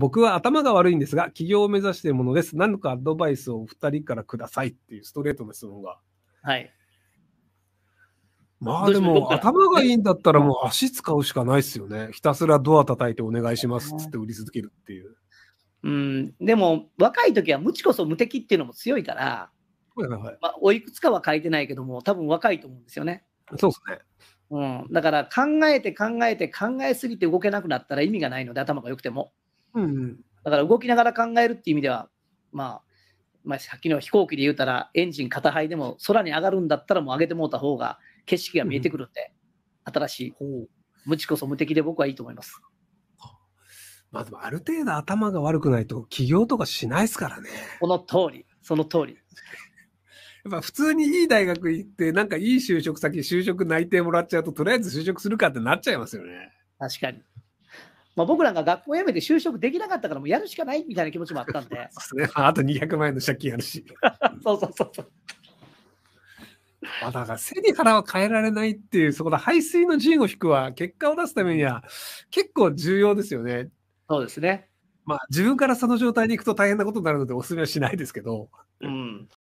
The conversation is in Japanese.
僕は頭が悪いんですが、起業を目指しているものです。何かアドバイスをお二人からくださいっていうストレートな質問が。はい。まあでも、頭がいいんだったらもう足使うしかないですよね。ひたすらドア叩いてお願いしますっつって売り続けるっていう。うん、でも、若い時は無知こそ無敵っていうのも強いから、はい。まあ、おいくつかは書いてないけども、多分若いと思うんですよね。そうですね。うん、だから考えて考えて考えすぎて動けなくなったら意味がないので、頭が良くても。うんうん。だから動きながら考えるっていう意味では、まあ、まあ、さっきの飛行機で言うたら、エンジン片肺でも空に上がるんだったらもう上げてもうた方が景色が見えてくるんで、新しい、無知こそ無敵で僕はいいと思います。まあでもある程度頭が悪くないと起業とかしないですからね。この通り、その通り。やっぱ普通にいい大学行って、なんかいい就職先、就職内定もらっちゃうと、とりあえず就職するかってなっちゃいますよね。確かに。まあ、僕なんか学校辞めて就職できなかったからもうやるしかないみたいな気持ちもあったんで。そうですね。あと200万円の借金あるし。そうそうそうそう。まあだから背に腹は変えられないっていう、そこで排水の陣を引くは、結果を出すためには結構重要ですよね。そうですね。まあ自分からその状態に行くと大変なことになるのでお勧めはしないですけど。うん。